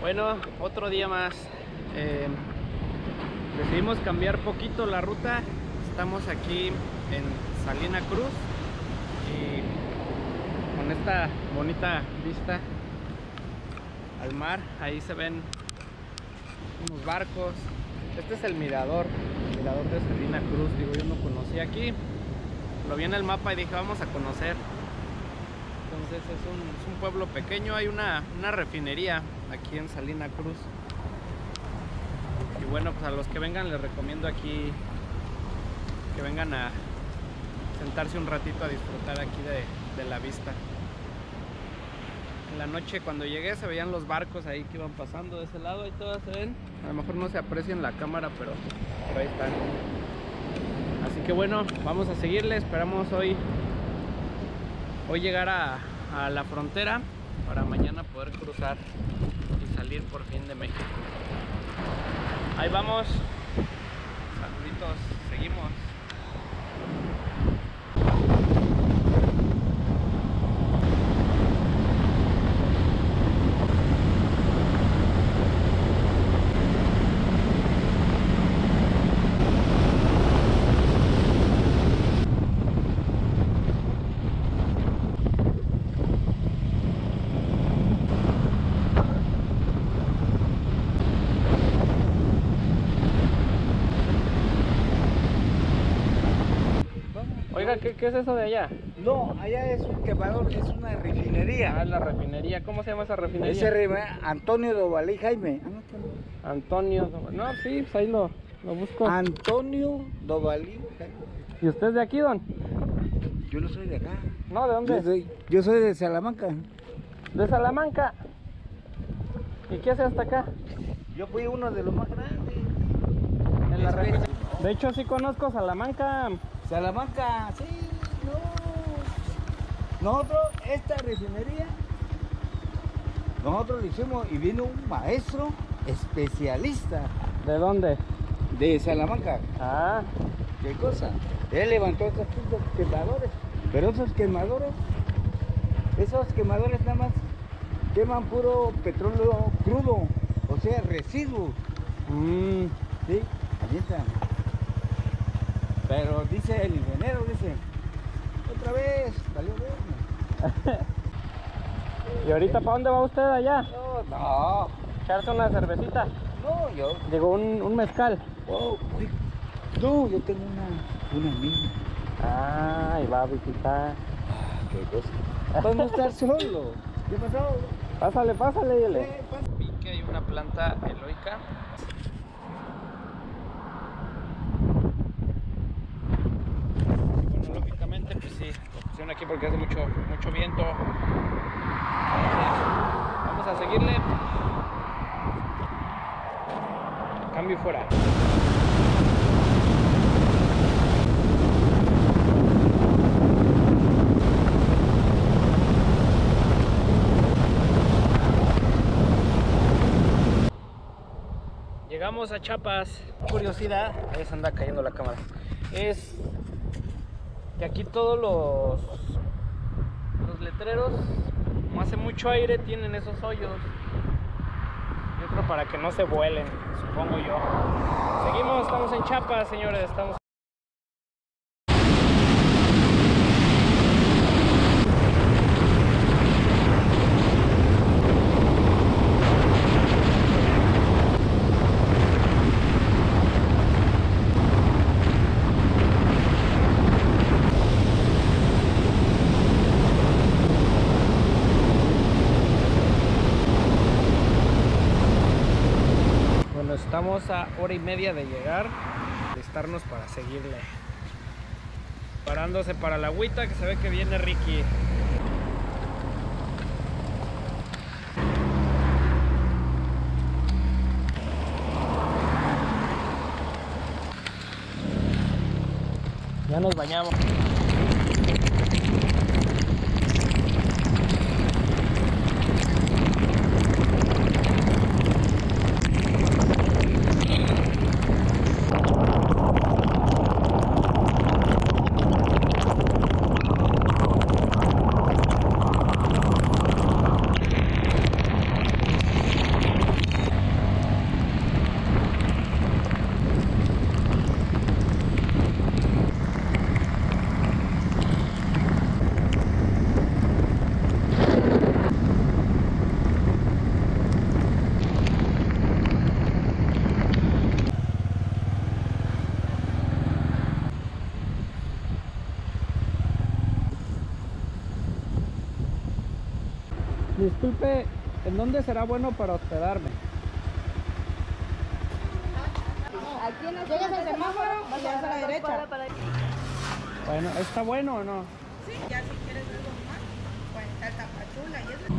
Bueno, otro día más. Eh, decidimos cambiar poquito la ruta. Estamos aquí en Salina Cruz y con esta bonita vista al mar. Ahí se ven unos barcos. Este es el mirador, el mirador de Salina Cruz. Digo, yo no conocía aquí. Lo vi en el mapa y dije, vamos a conocer. Entonces es un, pueblo pequeño, hay una, refinería aquí en Salina Cruz. Y bueno, pues a los que vengan les recomiendo aquí que vengan a sentarse un ratito a disfrutar aquí de, la vista. En la noche cuando llegué se veían los barcos ahí que iban pasando de ese lado, ahí todas se ven. A lo mejor no se aprecia en la cámara, pero por ahí están. Así que bueno, vamos a seguirle, esperamos hoy hoy llegar a, a, la frontera para mañana poder cruzar y salir por fin de México. Ahí vamos. Saluditos, seguimos. Oiga, ¿qué, ¿qué, es eso de allá? No, allá es un quemador, es una refinería. Ah, la refinería. ¿Cómo se llama esa refinería? Ese Antonio Dovalí Jaime. Antonio Dovalí. No, sí, pues ahí lo, lo busco. Antonio Dovalí Jaime. ¿Y usted es de aquí, don? Yo no soy de acá. No, ¿de dónde? Yo soy, yo soy de Salamanca. ¿De Salamanca? ¿Y qué hace hasta acá? Yo fui uno de los más grandes. En la refinería. De hecho, sí conozco Salamanca. Salamanca, sí, no. Nosotros, esta refinería, nosotros lo hicimos y vino un maestro especialista. ¿De dónde? De Salamanca. Ah. ¿Qué cosa? Él levantó esos quemadores. Pero esos quemadores, esos quemadores nada más queman puro petróleo crudo, o sea, residuos. Mm. Sí, ahí está. Pero dice el ingeniero, dice, otra vez, salió bien. ¿Y ahorita para dónde va usted allá? No, no. ¿Echarse una cervecita? No, yo. Digo, un, un mezcal. Oh, no, yo tengo una, una amiga. Ah, y va a visitar. Ah, qué cosa. Para no estar solo. ¿Qué pasó? Pásale, pásale, dile. Pas Vi que hay una planta eloica. Bueno, lógicamente, pues sí, aquí porque hace mucho, mucho viento. Vamos a seguirle. Cambio fuera. Llegamos a Chiapas. Curiosidad, ahí se anda cayendo la cámara. Es que aquí todos los los letreros, como hace mucho aire, tienen esos hoyos. Yo creo para que no se vuelen, supongo yo. Seguimos, estamos en Chiapas, señores, estamos Bueno, a hora y media de llegar, de estarnos para seguirle. Parándose para la agüita que se ve que viene Ricky. Ya nos bañamos. Disculpe, ¿en dónde será bueno para hospedarme? Aquí en la Llegas al semáforo das a la derecha. Bueno, ¿está bueno o no? Sí, ya si quieres algo más, pues está tapachula y eso.